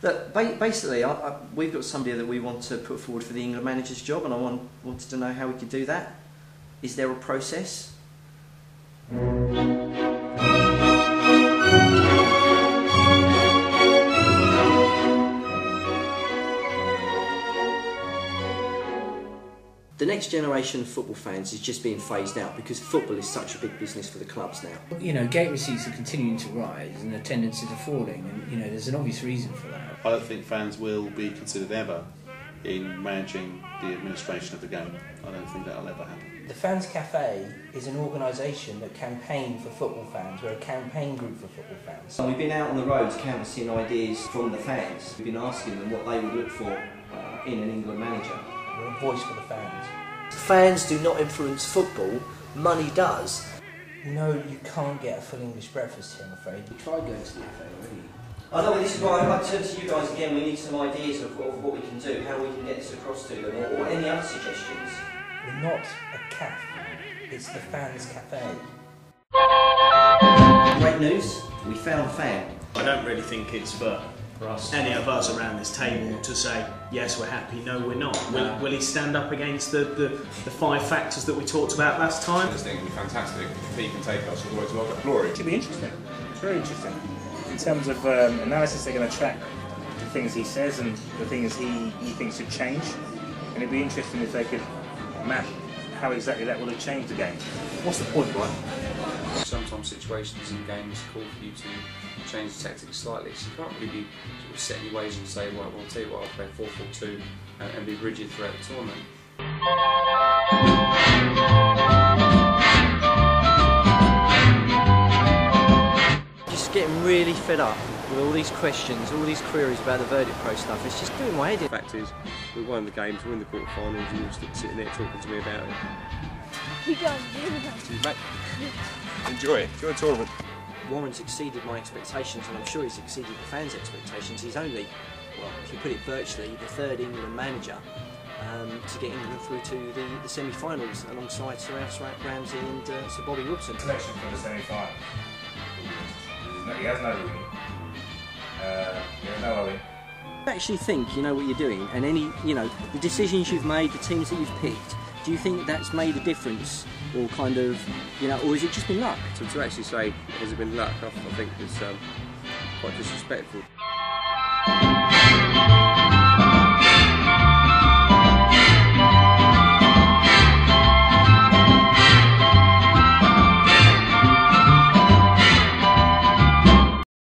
Ba- basically, I, I, we've got somebody that we want to put forward for the England manager's job, and I want, wanted to know how we could do that. Is there a process? The next generation of football fans is just being phased out because football is such a big business for the clubs now. You know, gate receipts are continuing to rise and attendances are falling, and you know, there's an obvious reason for that. I don't think fans will be considered ever in managing the administration of the game. I don't think that'll ever happen. The Fans Cafe is an organisation that campaign for football fans. We're a campaign group for football fans. So we've been out on the roads canvassing ideas from the fans. We've been asking them what they would look for uh, in an England manager. We're a voice for the fans. Fans do not influence football, money does. No, you can't get a full English breakfast here, I'm afraid. You tried going to the FA already. I know, this is why I turn to you guys again. We need some ideas of, of what we can do, how we can get this across to them, or, or any other suggestions. We're not a cafe. It's the Fans Cafe. Great news, we found a fan. I don't really think it's for, for us, any of us around this table to say, yes, we're happy, no, we're not. Will, will he stand up against the, the, the five factors that we talked about last time? I just think it'd be fantastic if he can take us all the way to World Cup glory. It should be interesting. It's very interesting. In terms of um, analysis, they're going to track the things he says and the things he, he thinks should change. And it'd be interesting if they could map how exactly that will have changed the game. What's the point, right? Sometimes situations in games call for you to change the tactics slightly, so you can't really be sort of set in your ways and say, well, I'll tell you what, I'll play 4 4 2 and, and be rigid throughout the tournament. Just getting really fed up with all these questions, all these queries about the Verdict Pro stuff. It's just doing my head in. The fact is, we won the games, we're in the quarterfinals, and you're still sitting there talking to me about it. You guys do that. Mate, enjoy it. Enjoy the tournament. Warren's exceeded my expectations, and I'm sure he's exceeded the fans' expectations. He's only, well, if you put it virtually, the third England manager um, to get England through to the, the semi-finals alongside Sir Alf Ramsey and uh, Sir Bobby Robson. Selection for the semi-final. No, he has no Rooney. Uh, he has no Owen. actually think you know what you're doing and any you know the decisions you've made the teams that you've picked do you think that's made a difference or kind of you know or has it just been luck to actually say, has it been luck, I, I think is um, quite disrespectful.